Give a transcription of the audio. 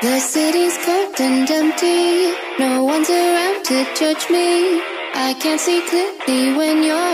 The city's cold and empty. No one's around to judge me. I can't see clearly when you're.